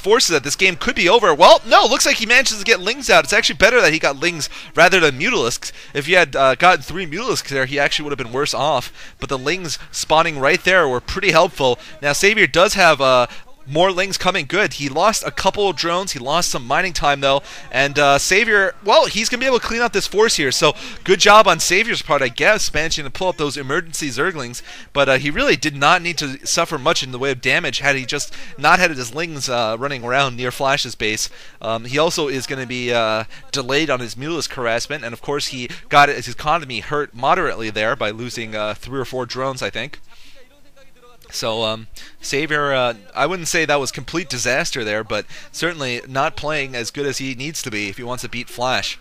forces that this game could be over. Well, no, looks like he manages to get Lings out. It's actually better that he got Lings rather than Mutalisks. If he had uh, gotten three Mutalisks there, he actually would have been worse off. But the Lings spawning right there were pretty helpful. Now, Savior does have uh, more Lings coming good. He lost a couple of drones. He lost some mining time, though. And uh, Savior, well, he's going to be able to clean out this force here. So good job on Savior's part, I guess, managing to pull up those emergency Zerglings. But uh, he really did not need to suffer much in the way of damage had he just not had his Lings uh, running around near Flash's base. Um, he also is going to be uh, delayed on his Mutalisk harassment. And, of course, he got his economy hurt moderately there by losing uh, three or four drones, I think. So, um, Savior, uh, I wouldn't say that was complete disaster there, but certainly not playing as good as he needs to be if he wants to beat Flash.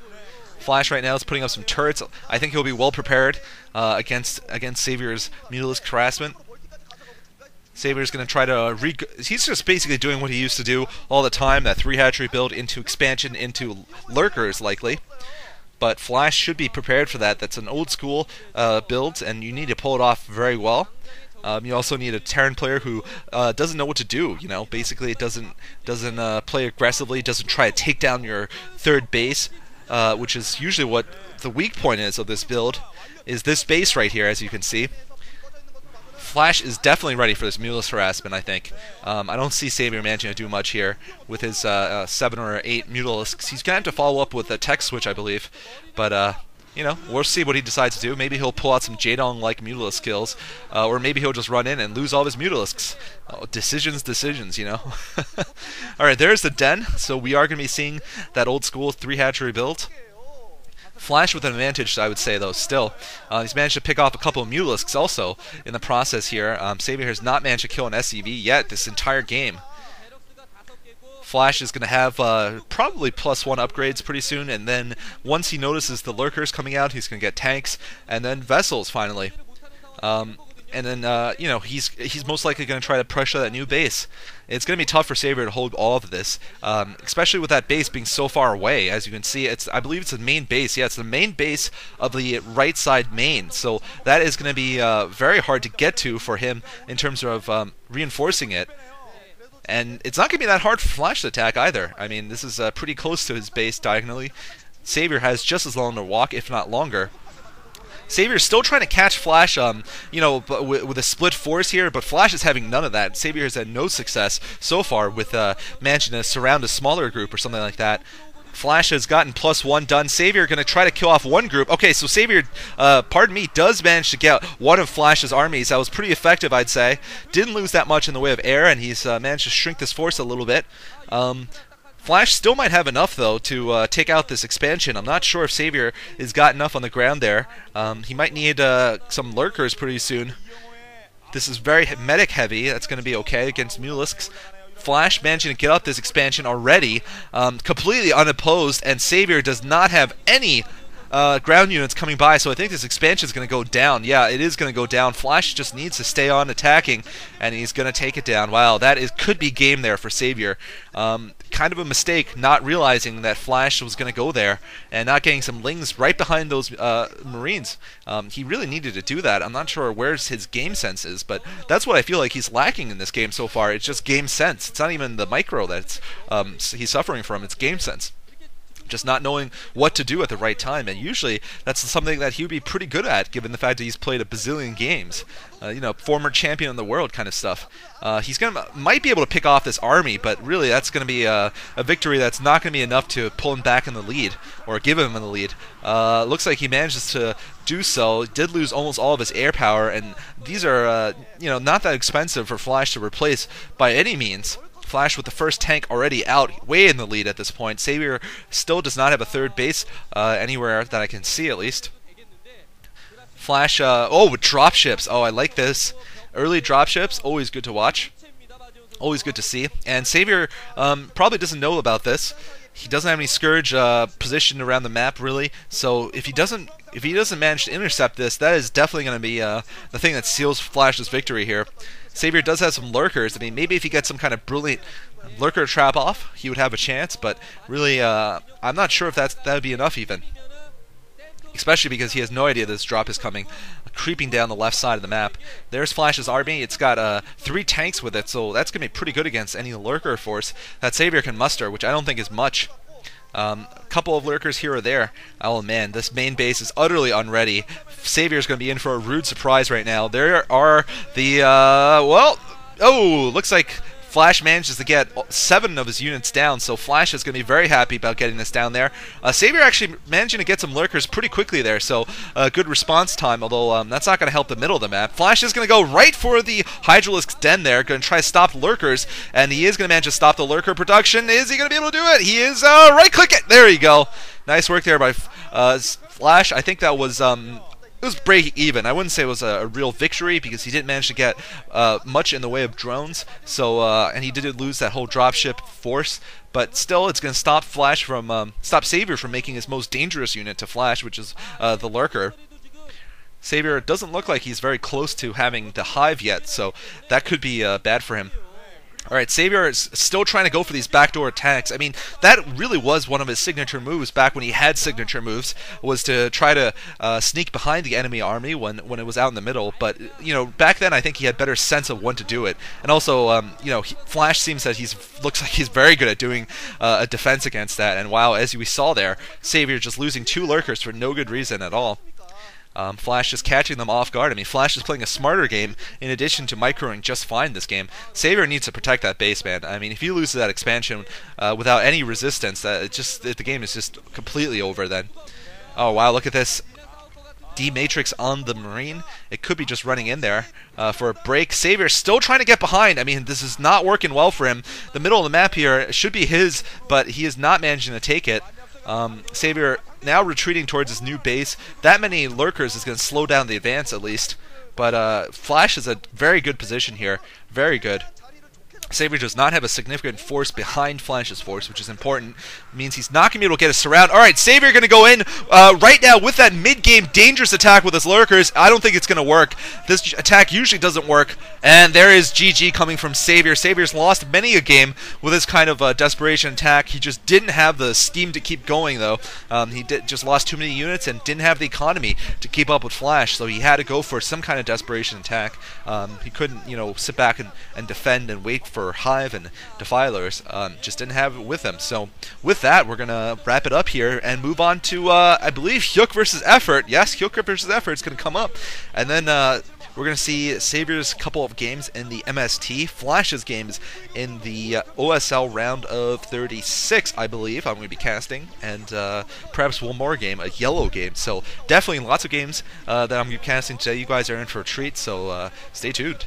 Flash right now is putting up some turrets. I think he'll be well prepared uh, against against Savior's Mutalisk harassment. Savior's going to try to re- he's just basically doing what he used to do all the time, that three hatchery build into expansion into lurkers likely. But Flash should be prepared for that. That's an old school uh, build, and you need to pull it off very well. Um, you also need a Terran player who uh, doesn't know what to do. You know, basically, it doesn't doesn't uh, play aggressively, doesn't try to take down your third base, uh, which is usually what the weak point is of this build. Is this base right here, as you can see. Flash is definitely ready for this Mulus harassment, I think. Um, I don't see Savior managing to do much here with his uh, uh, 7 or 8 Mutalisks. He's going to have to follow up with a tech switch, I believe. But uh, you know, we'll see what he decides to do. Maybe he'll pull out some Jaedong-like Mutalisk kills, uh, or maybe he'll just run in and lose all his Mutalisks. Oh, decisions, decisions, you know. all right, there's the den. So we are going to be seeing that old school three hatchery build. Flash with an advantage, I would say, though, still. Uh, he's managed to pick off a couple of Mutalisks also in the process here. Um, Savior has not managed to kill an SCV yet this entire game. Flash is going to have uh, probably plus one upgrades pretty soon, and then once he notices the lurkers coming out, he's going to get tanks, and then vessels finally. Um, and then uh, you know he's he's most likely going to try to pressure that new base. It's going to be tough for Savior to hold all of this, um, especially with that base being so far away. As you can see, it's I believe it's the main base. Yeah, it's the main base of the right side main. So that is going to be uh, very hard to get to for him in terms of um, reinforcing it. And it's not going to be that hard for Flash to attack either. I mean, this is uh, pretty close to his base diagonally. Savior has just as long to walk, if not longer. Savior's still trying to catch Flash, um, you know, with, with, a split force here, but Flash is having none of that. Savior has had no success so far with uh, managing to surround a smaller group or something like that. Flash has gotten plus one done. Savior going to try to kill off one group. Okay, so Savior, uh, pardon me, does manage to get one of Flash's armies. That was pretty effective, I'd say. Didn't lose that much in the way of air, and he's uh, managed to shrink this force a little bit. Um, Flash still might have enough, though, to uh, take out this expansion. I'm not sure if Savior has got enough on the ground there. Um, he might need uh, some lurkers pretty soon. This is very medic heavy. That's going to be okay against Mutalisks. Flash managing to get up this expansion already, um, completely unopposed, and Savior does not have any uh, ground units coming by, so I think this expansion is going to go down. Yeah, it is going to go down. Flash just needs to stay on attacking, and he's going to take it down. Wow, that is could be game there for Savior. Um, kind of a mistake not realizing that Flash was going to go there and not getting some lings right behind those uh, Marines. Um, he really needed to do that. I'm not sure where's his game sense is, but that's what I feel like he's lacking in this game so far. It's just game sense. It's not even the micro that um, he's suffering from. It's game sense just not knowing what to do at the right time. And usually that's something that he would be pretty good at, given the fact that he's played a bazillion games. Uh, you know, former champion in the world kind of stuff. Uh, he's gonna might be able to pick off this army, but really that's going to be a, a, victory that's not going to be enough to pull him back in the lead or give him in the lead. Uh, looks like he manages to do so. Did lose almost all of his air power, and these are uh, you know not that expensive for Flash to replace by any means. Flash with the first tank already out, way in the lead at this point. Savior still does not have a third base uh, anywhere that I can see, at least. Flash, uh, oh, dropships. Oh, I like this. Early dropships, always good to watch. Always good to see. And Savior um, probably doesn't know about this. He doesn't have any Scourge uh, positioned around the map, really. So if he doesn't if he doesn't manage to intercept this, that is definitely going to be uh, the thing that seals Flash's victory here. Savior does have some lurkers. I mean, maybe if he gets some kind of brilliant lurker trap off, he would have a chance. But really, uh, I'm not sure if that's that would be enough even. Especially because he has no idea this drop is coming. creeping down the left side of the map. There's Flash's army. It's got uh, three tanks with it, so that's going to be pretty good against any lurker force that Savior can muster, which I don't think is much. Um, a couple of lurkers here or there. Oh man, this main base is utterly unready. Savior's going to be in for a rude surprise right now. There are the, uh, well, oh, looks like Flash manages to get seven of his units down, so Flash is going to be very happy about getting this down there. Uh, Savior actually managing to get some lurkers pretty quickly there, so uh, good response time, although um, that's not going to help the middle of the map. Flash is going to go right for the Hydralisk's Den there, going to try to stop lurkers, and he is going to manage to stop the lurker production. Is he going to be able to do it? He is, uh, right-click it! There you go. Nice work there by uh, Flash. I think that was um, it was break even. I wouldn't say it was a, a, real victory because he didn't manage to get uh, much in the way of drones. So uh, and he did lose that whole dropship force. But still, it's going to stop Flash from um, stop Savior from making his most dangerous unit to Flash, which is uh, the Lurker. Savior doesn't look like he's very close to having the Hive yet, so that could be uh, bad for him. All right, Savior is still trying to go for these backdoor attacks. I mean, that really was one of his signature moves back when he had signature moves, was to try to uh, sneak behind the enemy army when, when it was out in the middle. But, you know, back then I think he had better sense of when to do it. And also, um, you know, he, Flash seems that he's looks like he's very good at doing uh, a defense against that. And wow, as we saw there, Savior just losing two lurkers for no good reason at all. Um, Flash is catching them off guard. I mean, Flash is playing a smarter game in addition to microing just fine this game. Savior needs to protect that base, man. I mean, if he loses that expansion uh, without any resistance, that it just the game is just completely over then. Oh wow, look at this. D-Matrix on the Marine. It could be just running in there uh, for a break. Savior still trying to get behind. I mean, this is not working well for him. The middle of the map here should be his, but he is not managing to take it. Um, Savior now retreating towards his new base. That many lurkers is going to slow down the advance at least. But uh, Flash is a very good position here. Very good. Savior does not have a significant force behind Flash's force, which is important. It means he's not going to be able to get a surround. All right, Savior going to go in uh, right now with that mid-game dangerous attack with his lurkers. I don't think it's going to work. This attack usually doesn't work. And there is GG coming from Savior. Savior's lost many a game with this kind of uh, desperation attack. He just didn't have the steam to keep going, though. Um, he did, just lost too many units and didn't have the economy to keep up with Flash, so he had to go for some kind of desperation attack. Um, he couldn't, you know, sit back and, and defend and wait for for Hive and Defilers. Um, just didn't have it with them. So with that, we're gonna wrap it up here and move on to uh, I believe Hyuk versus Effort. Yes, Hyuk versus Effort is gonna come up, and then. Uh, we're going to see Savior's couple of games in the MSL, Flash's games in the uh, OSL round of 36, I believe. I'm going to be casting, and uh, perhaps one more game, a yellow game. So definitely lots of games uh, that I'm going to be casting today. You guys are in for a treat, so uh, stay tuned.